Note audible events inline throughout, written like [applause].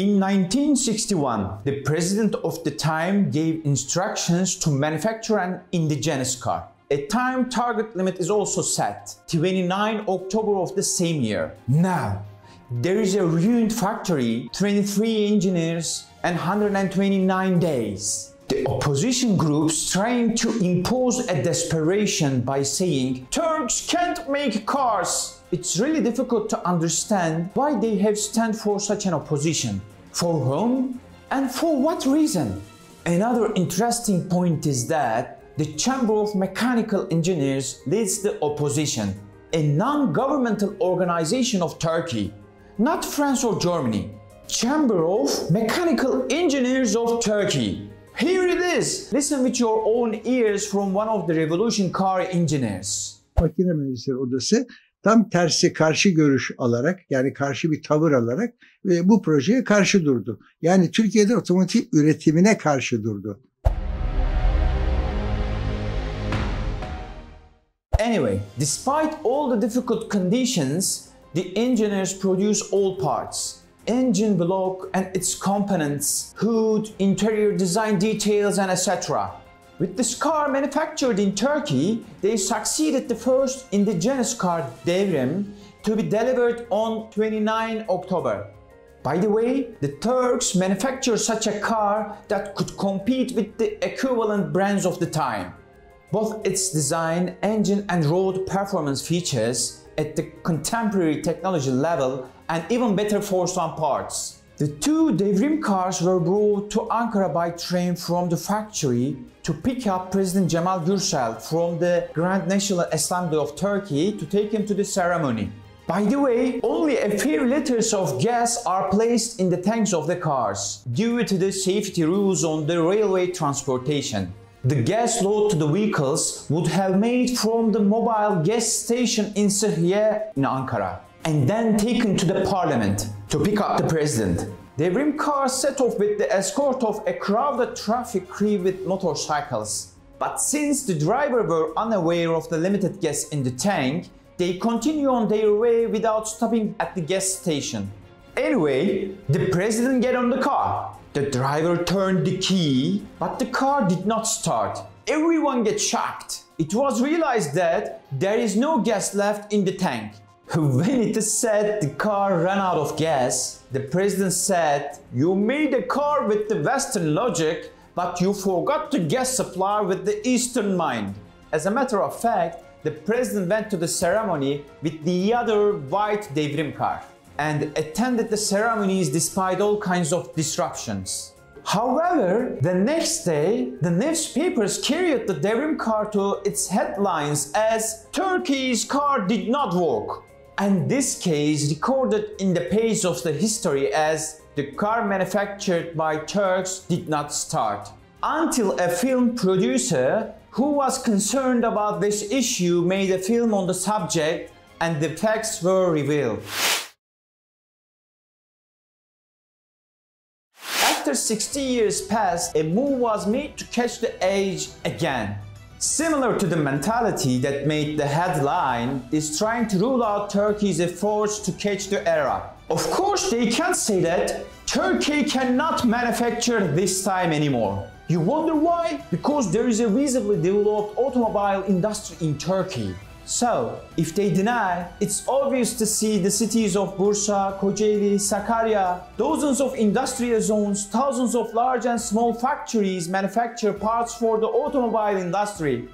In 1961, the president of the time gave instructions to manufacture an indigenous car. A time target limit is also set, 29 October of the same year. Now, there is a ruined factory, 23 engineers and 129 days. The opposition groups trying to impose a desperation by saying Turks can't make cars. It's really difficult to understand why they have stand for such an opposition. For whom and for what reason? Another interesting point is that the Chamber of Mechanical Engineers leads the opposition, a non-governmental organization of Turkey, not France or Germany. Chamber of Mechanical Engineers of Turkey. Here it is. Listen with your own ears from one of the revolution car engineers. Makine Mühendisleri Odası tam tersi karşı görüş alarak yani karşı bir tavır alarak ve bu projeye karşı durdu. Yani Türkiye'de otomotiv üretimine karşı durdu. Anyway, despite all the difficult conditions, the engineers produce all parts. Engine block and its components, hood, interior design details and etc. With this car manufactured in Turkey, they succeeded the first indigenous car Devrim to be delivered on 29 October. By the way, the Turks manufactured such a car that could compete with the equivalent brands of the time. Both its design, engine and road performance features at the contemporary technology level and even better for some parts. The two Devrim cars were brought to Ankara by train from the factory to pick up President Cemal Gürsel from the Grand National Assembly of Turkey to take him to the ceremony. By the way, only a few liters of gas are placed in the tanks of the cars due to the safety rules on the railway transportation. The gas load to the vehicles would have made from the mobile gas station in Sıhhiye in Ankara and then taken to the parliament to pick up the president. The Devrim car set off with the escort of a crowded traffic crew with motorcycles. But since the driver were unaware of the limited gas in the tank, they continue on their way without stopping at the gas station. Anyway, the president get on the car. The driver turned the key, but the car did not start. Everyone get shocked. It was realized that there is no gas left in the tank. When it said the car ran out of gas, the president said, You made a car with the Western logic, but you forgot the gas supply with the Eastern mind. As a matter of fact, the president went to the ceremony with the other white Devrim car and attended the ceremonies despite all kinds of disruptions. However, the next day, the newspapers carried the Devrim car to its headlines as Turkey's car did not work and this case recorded in the page of the history as the car manufactured by Turks did not start. Until a film producer who was concerned about this issue made a film on the subject and the facts were revealed. After 60 years passed, a move was made to catch the age again. Similar to the mentality that made the headline is trying to rule out Turkey's efforts to catch the era. Of course, they can't say that Turkey cannot manufacture this time anymore. You wonder why? Because there is a visibly developed automobile industry in Turkey. So, if they deny, it's obvious to see the cities of Bursa, Kocaeli, Sakarya, dozens of industrial zones, thousands of large and small factories manufacture parts for the automobile industry.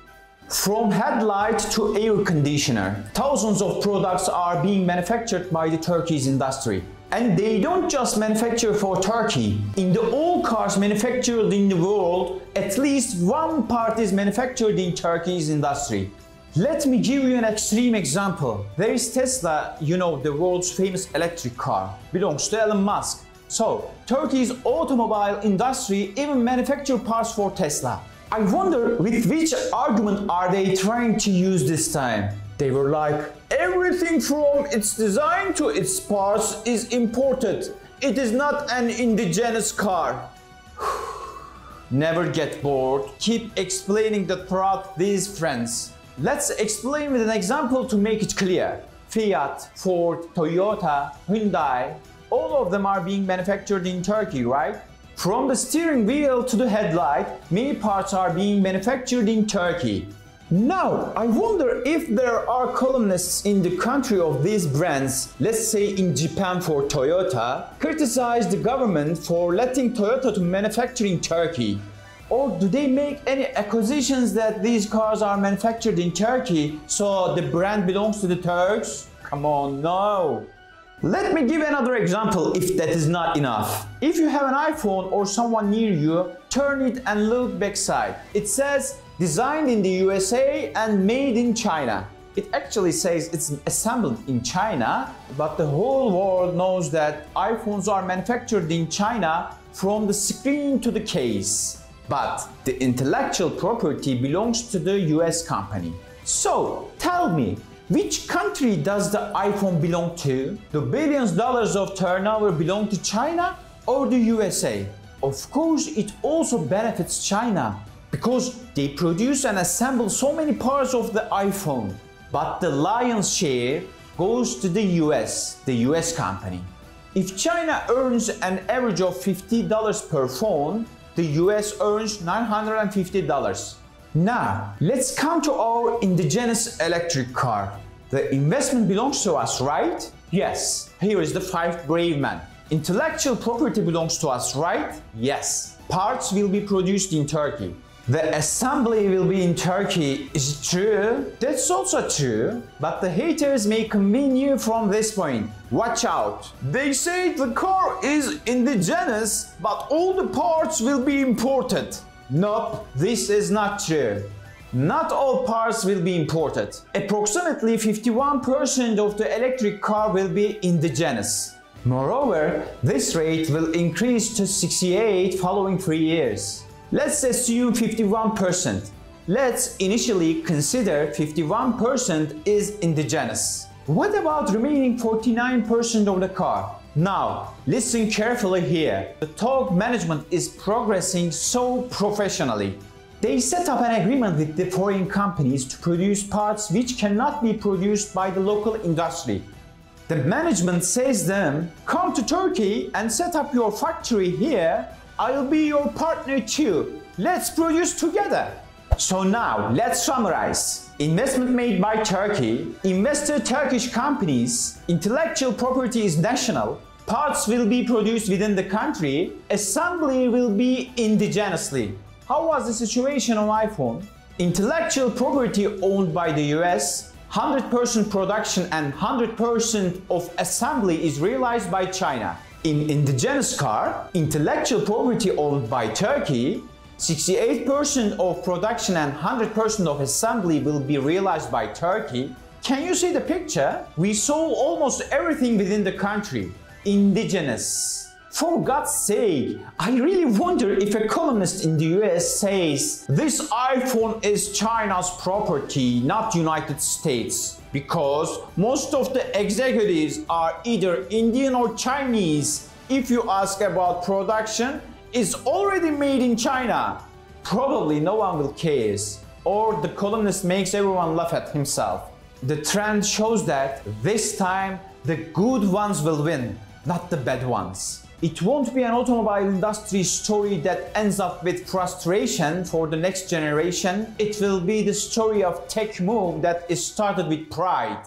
From headlight to air conditioner, thousands of products are being manufactured by the Turkey's industry. And they don't just manufacture for Turkey. In the all cars manufactured in the world, at least one part is manufactured in Turkey's industry. Let me give you an extreme example. There is Tesla, you know, the world's famous electric car, belongs to Elon Musk. So, Turkey's automobile industry even manufacture parts for Tesla. I wonder with which argument are they trying to use this time? They were like, everything from its design to its parts is imported. It is not an indigenous car. [sighs] Never get bored. Keep explaining the throughout these friends. Let's explain with an example to make it clear. Fiat, Ford, Toyota, Hyundai, all of them are being manufactured in Turkey, right? From the steering wheel to the headlight, many parts are being manufactured in Turkey. Now, I wonder if there are columnists in the country of these brands, let's say in Japan for Toyota, criticize the government for letting Toyota to manufacture in Turkey. Or do they make any acquisitions that these cars are manufactured in Turkey, so the brand belongs to the Turks? Come on, no. Let me give another example if that is not enough. If you have an iPhone or someone near you, turn it and look backside. It says designed in the USA and made in China. It actually says it's assembled in China, but the whole world knows that iPhones are manufactured in China from the screen to the case. But the intellectual property belongs to the US company. So tell me, which country does the iPhone belong to? The billions dollars of turnover belong to China or the USA? Of course, it also benefits China because they produce and assemble so many parts of the iPhone. But the lion's share goes to the US, the US company. If China earns an average of $50 per phone, the US earns $950. Now, let's come to our indigenous electric car. The investment belongs to us, right? Yes. Here is the five brave men. Intellectual property belongs to us, right? Yes. Parts will be produced in Turkey. The assembly will be in Turkey is it true. That's also true. But the haters may convene you from this point. Watch out. They say the car is indigenous, but all the parts will be imported. Nope, this is not true. Not all parts will be imported. Approximately 51% of the electric car will be indigenous. Moreover, this rate will increase to 68 following 3 years. Let's assume 51%. Let's initially consider 51% is indigenous. What about remaining 49% of the car? Now, listen carefully here. The top management is progressing so professionally. They set up an agreement with the foreign companies to produce parts which cannot be produced by the local industry. The management says them, come to Turkey and set up your factory here I'll be your partner too. Let's produce together. So now, let's summarize. Investment made by Turkey, investor Turkish companies, intellectual property is national, parts will be produced within the country, assembly will be indigenously. How was the situation on iPhone? Intellectual property owned by the US, 100% production and 100% of assembly is realized by China. In indigenous car, intellectual property owned by Turkey, 68% of production and 100% of assembly will be realized by Turkey. Can you see the picture? We sold almost everything within the country. Indigenous. For God's sake, I really wonder if a columnist in the US says this iPhone is China's property, not United States because most of the executives are either Indian or Chinese. If you ask about production, it's already made in China. Probably no one will care. Or the columnist makes everyone laugh at himself. The trend shows that this time the good ones will win, not the bad ones. It won't be an automobile industry story that ends up with frustration for the next generation. It will be the story of tech move that is started with pride.